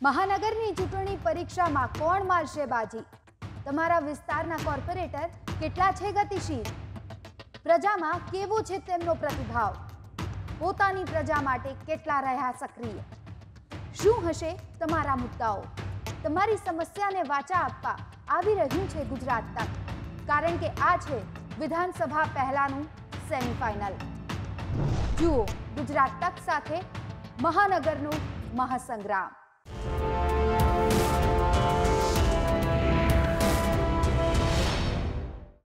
મહાનગરની ચૂંટણી પરીક્ષામાં કોણ મારશે બાજી? તમારા વિસ્તારના કોર્પોરેટર કેટલા છે ગતિશીલ? પ્રજામાં કેવો છે તેમનો પ્રતિભાવ? પોતાની પ્રજા માટે કેટલા રહ્યા સક્રિય? શું હશે તમારા મુદ્દાઓ? તમારી સમસ્યાને વાચા આપવા આવી રહ્યું છે ગુજરાત તક. કારણ કે આ છે વિધાનસભા પહેલાનું સેમિફાઇનલ. જુઓ ગુજરાત તક સાથે મહાનગરનું મહાસંગ્રામ.